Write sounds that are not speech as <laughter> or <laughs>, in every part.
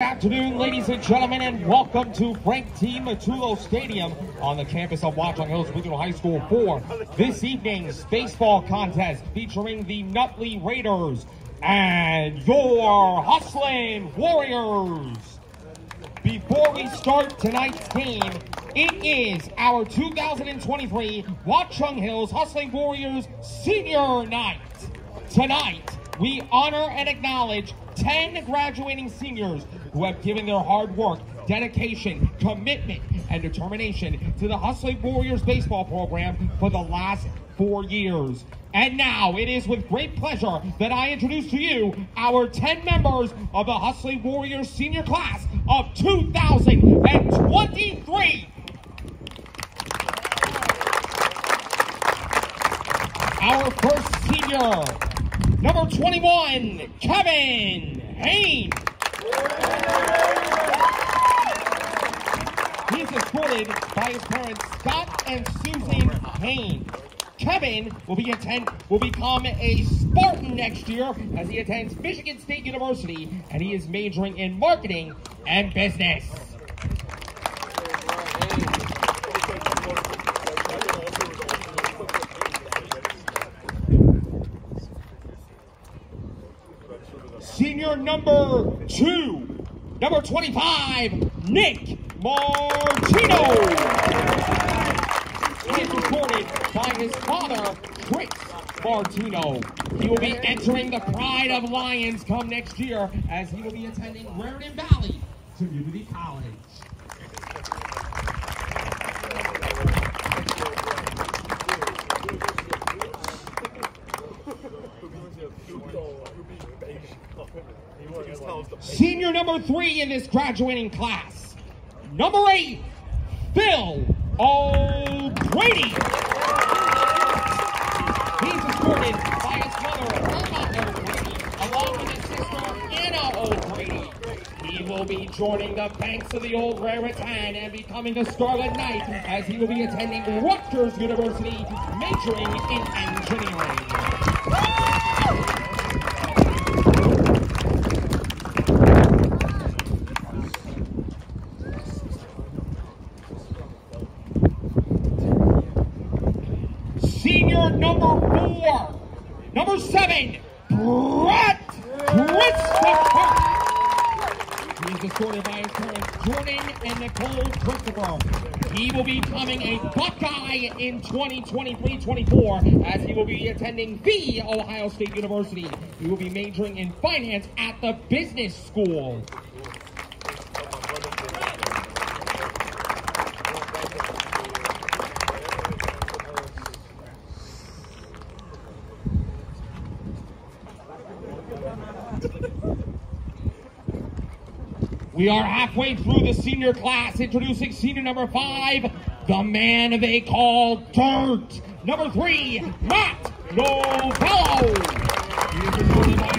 afternoon, ladies and gentlemen, and welcome to Frank T. Matulo Stadium on the campus of Watchung Hills Regional High School for this evening's baseball contest featuring the Nutley Raiders and your Hustling Warriors. Before we start tonight's game, it is our 2023 Watchung Hills Hustling Warriors Senior Night. Tonight, we honor and acknowledge 10 graduating seniors who have given their hard work, dedication, commitment, and determination to the Hustling Warriors baseball program for the last four years. And now it is with great pleasure that I introduce to you our 10 members of the Hustling Warriors senior class of 2023. Our first senior, number 21, Kevin Haynes. He's escorted by his parents, Scott and Susan Haynes. Kevin will be attend will become a Spartan next year as he attends Michigan State University and he is majoring in marketing and business. Senior number two, number 25, Nick Martino. He is by his father, Chris Martino. He will be entering the Pride of Lions come next year as he will be attending Raritan Valley Community College. Senior number three in this graduating class. Number eight, Phil O'Grady. He's escorted by his mother, O'Grady, along with his sister, Anna O'Grady. He will be joining the banks of the old Raritan and becoming a Scarlet Knight as he will be attending Rutgers University, majoring in engineering. Senior number four, number seven, Brett Christopher. He's escorted by his parents, Jordan and Nicole Christopher. He will be becoming a Buckeye in 2023-24 as he will be attending the Ohio State University. He will be majoring in finance at the business school. We are halfway through the senior class, introducing senior number five, the man they call Dirt. Number three, Matt Novello. He is escorted by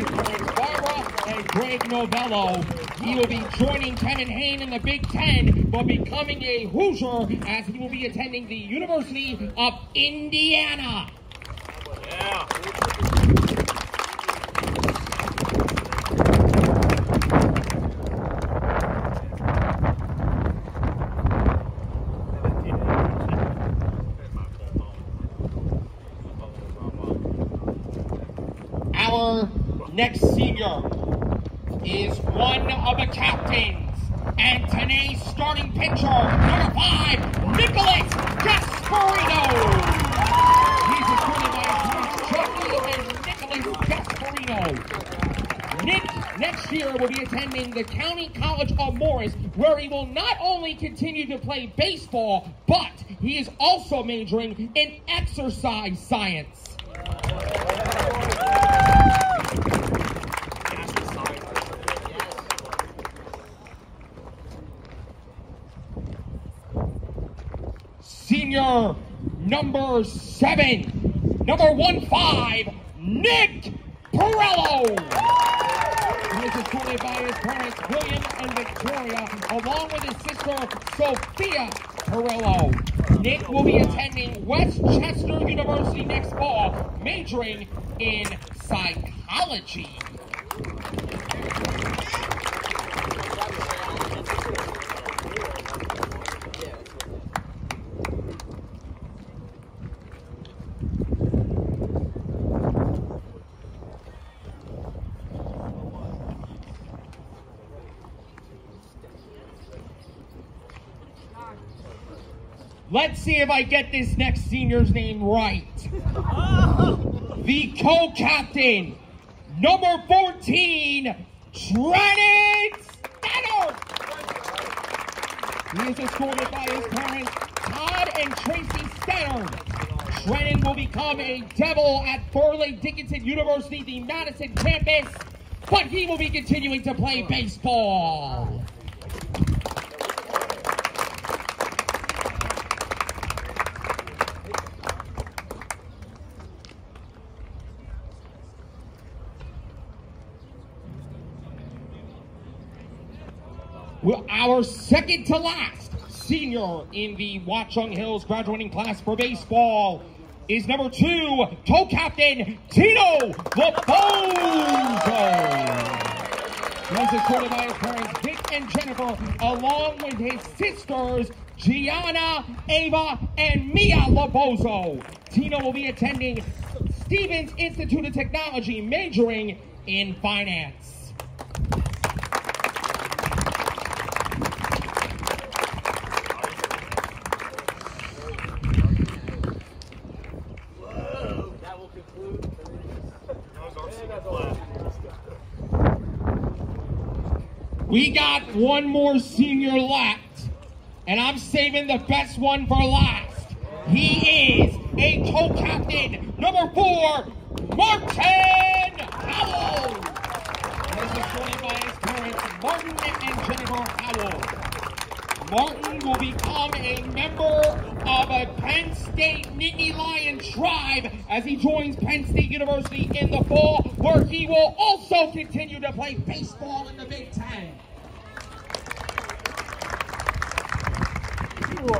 Barbara and Greg Novello. He will be joining Kevin Hain in the Big Ten, but becoming a Hoosier as he will be attending the University of Indiana. Our next senior is one of the captains and today's starting pitcher, number five, Nicholas Gasparino. He's escorted by his and Nicholas Gasparino. Nick next year will be attending the County College of Morris, where he will not only continue to play baseball, but he is also majoring in exercise science. Senior number seven, number one five, Nick Perello. Is escorted by his parents, William and Victoria, along with his sister, Sophia Perillo. Nick will be attending West Chester University next fall, majoring in psychology. Let's see if I get this next senior's name right. <laughs> The co-captain, number 14, Trenton Stetter. He is escorted by his parents, Todd and Tracy Stetter. Trenton will become a devil at Fairleigh Dickinson University, the Madison campus, but he will be continuing to play baseball. Our second to last senior in the Watchung Hills graduating class for baseball is number two, co-captain Tino Labozo. Is escorted by his parents, Vic and Jennifer, along with his sisters, Gianna, Ava, and Mia Labozo. Tino will be attending Stevens Institute of Technology, majoring in finance. We got one more senior left, and I'm saving the best one for last. He is a co-captain, number four, Martin Howell. He is joined by his parents, Martin and Jennifer Howell. Martin will become a member of a Penn State Nittany Lion tribe as he joins Penn State University in the fall, where he will also continue to play baseball in the Big 不，不，